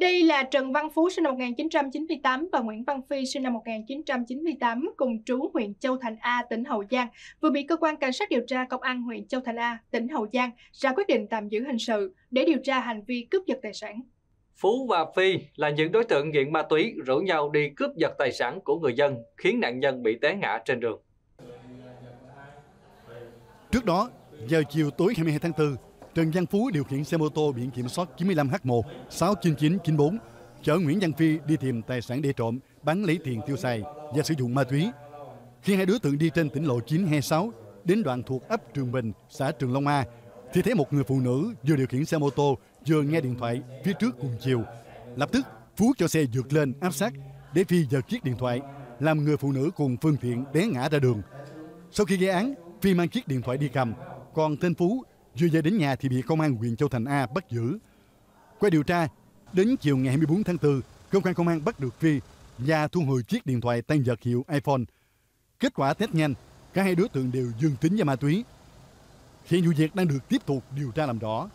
Đây là Trần Văn Phú sinh năm 1998 và Nguyễn Văn Phi sinh năm 1998 cùng trú huyện Châu Thành A, tỉnh Hậu Giang, vừa bị cơ quan cảnh sát điều tra công an huyện Châu Thành A, tỉnh Hậu Giang ra quyết định tạm giữ hình sự để điều tra hành vi cướp giật tài sản. Phú và Phi là những đối tượng nghiện ma túy rủ nhau đi cướp giật tài sản của người dân, khiến nạn nhân bị té ngã trên đường. Trước đó, giờ chiều tối 22 tháng 4, Trần Văn Phú điều khiển xe mô tô biển kiểm soát 95H1 69994 chở Nguyễn Văn Phi đi tìm tài sản để trộm, bán lấy tiền tiêu xài và sử dụng ma túy. Khi hai đối tượng đi trên tỉnh lộ 926 đến đoạn thuộc ấp Trường Bình, xã Trường Long A, thì thấy một người phụ nữ vừa điều khiển xe mô tô vừa nghe điện thoại phía trước cùng chiều. Lập tức, Phú cho xe vượt lên áp sát để Phi giật chiếc điện thoại, làm người phụ nữ cùng phương tiện té ngã ra đường. Sau khi gây án, Phi mang chiếc điện thoại đi cầm, còn tên Phú vừa về đến nhà thì bị công an huyện Châu Thành A bắt giữ. Qua điều tra, đến chiều ngày 24 tháng 4, cơ quan công an bắt được Phi và thu hồi chiếc điện thoại tan vật hiệu iPhone. Kết quả test nhanh, cả hai đối tượng đều dương tính với ma túy. Hiện vụ việc đang được tiếp tục điều tra làm rõ.